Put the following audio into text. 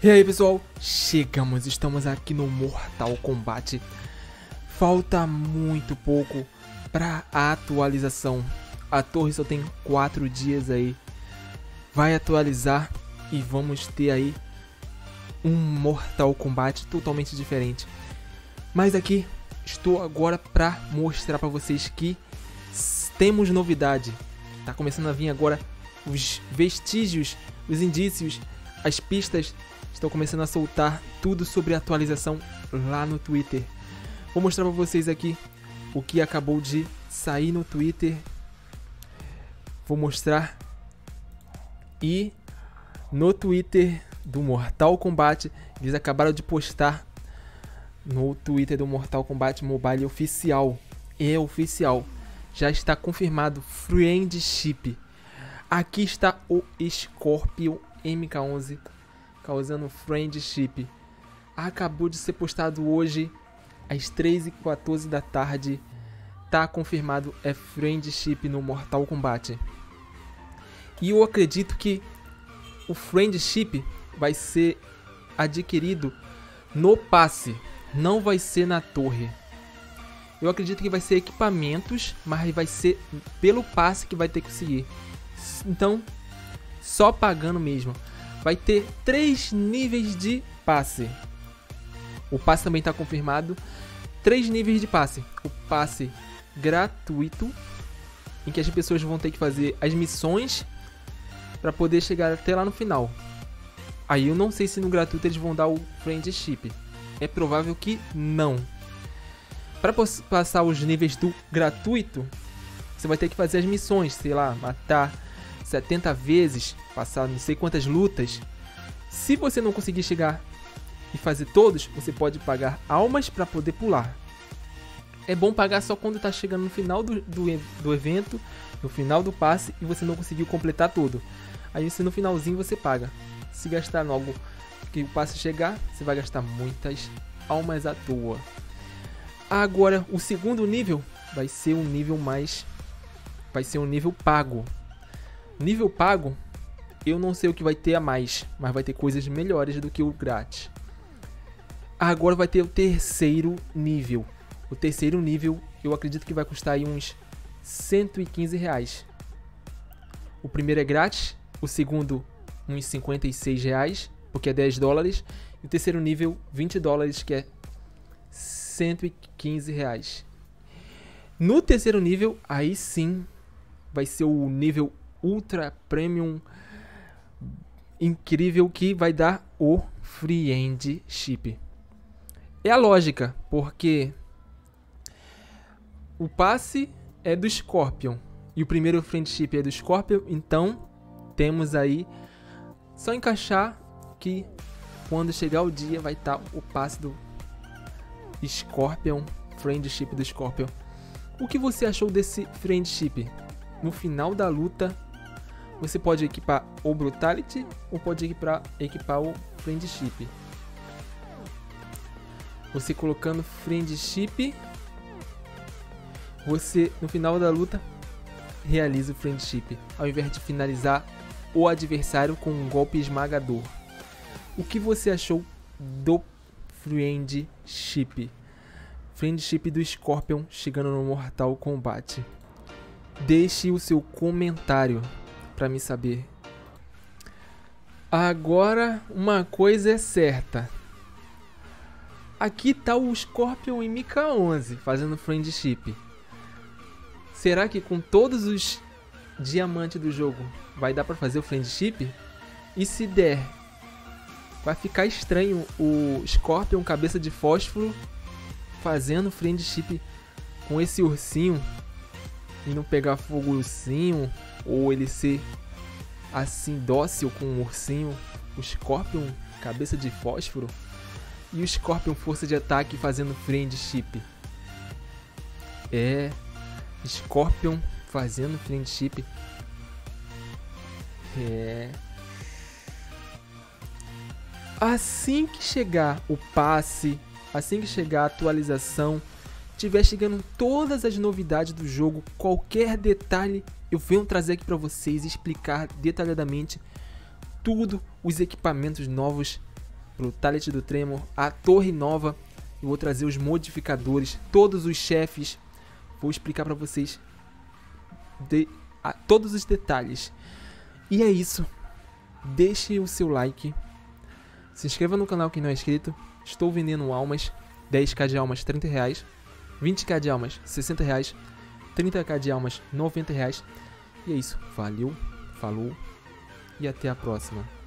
E aí pessoal, chegamos, estamos aqui no Mortal Kombat. Falta muito pouco para a atualização. A torre só tem 4 dias aí. Vai atualizar e vamos ter aí um Mortal Kombat totalmente diferente. Mas aqui estou agora para mostrar para vocês que temos novidade. Tá começando a vir agora os vestígios, os indícios, as pistas estão começando a soltar tudo sobre atualização lá no Twitter. Vou mostrar para vocês aqui o que acabou de sair no Twitter. Vou mostrar e no Twitter do Mortal Kombat eles acabaram de postar no Twitter do Mortal Kombat Mobile oficial. É oficial. Já está confirmado Friendship. Aqui está o Scorpion MK11 causando friendship. Acabou de ser postado hoje às 3h14 da tarde. Tá confirmado é friendship no Mortal Kombat. E eu acredito que o friendship vai ser adquirido no passe, não vai ser na torre. Eu acredito que vai ser equipamentos, mas vai ser pelo passe que vai ter que seguir. Então, só pagando mesmo vai ter três níveis de passe. O passe também está confirmado. Três níveis de passe. O passe gratuito, em que as pessoas vão ter que fazer as missões para poder chegar até lá no final. Aí eu não sei se no gratuito eles vão dar o friendship. É provável que não. Para passar os níveis do gratuito, você vai ter que fazer as missões, sei lá, matar 70 vezes, passar não sei quantas lutas. Se você não conseguir chegar e fazer todos, você pode pagar almas para poder pular. É bom pagar só quando está chegando no final do, do, do, evento, no final do passe e você não conseguiu completar tudo. Aí se no finalzinho você paga. Se gastar logo que o passe chegar, você vai gastar muitas almas à toa. Agora, o segundo nível vai ser um nível mais vai ser um nível pago. Nível pago, eu não sei o que vai ter a mais, mas vai ter coisas melhores do que o grátis. Agora vai ter o terceiro nível. O terceiro nível eu acredito que vai custar aí uns 115 reais. O primeiro é grátis, o segundo uns 56 reais, porque é 10 dólares, e o terceiro nível 20 dólares, que é 115 reais. No terceiro nível, aí sim vai ser o nível ultra premium incrível que vai dar o friendship. É a lógica, porque o passe é do Scorpion e o primeiro friendship é do Scorpion, então temos aí só encaixar que quando chegar o dia vai estar tá o passe do Scorpion, friendship do Scorpion. O que você achou desse friendship? No final da luta, você pode equipar o Brutality ou pode equipar, equipar o Friendship. Você colocando Friendship, você no final da luta realiza o Friendship, ao invés de finalizar o adversário com um golpe esmagador. O que você achou do Friendship? Friendship do Scorpion chegando no Mortal Kombat. Deixe o seu comentário para me saber. Agora, uma coisa é certa. Aqui tá o Scorpion e Mika 11 fazendo friendship. Será que com todos os diamantes do jogo vai dar para fazer o friendship? E se der, vai ficar estranho o Scorpion cabeça de fósforo fazendo friendship com esse ursinho e não pegar fogo ursinho ou ele ser assim dócil com um ursinho, o Scorpion cabeça de fósforo e o Scorpion força de ataque fazendo friendship. É, Scorpion fazendo friendship. É. Assim que chegar o passe, assim que chegar a atualização, tiver chegando todas as novidades do jogo, qualquer detalhe eu venho trazer aqui para vocês explicar detalhadamente tudo os equipamentos novos pro Talent do Tremor, a torre nova. Eu vou trazer os modificadores, todos os chefes. Vou explicar para vocês de, a, todos os detalhes. E é isso. Deixe o seu like. Se inscreva no canal quem não é inscrito. Estou vendendo almas. 10k de almas, 30 reais. 20k de almas, 60 reais. 30k de almas, 90 reais. E é isso. Valeu, falou e até a próxima.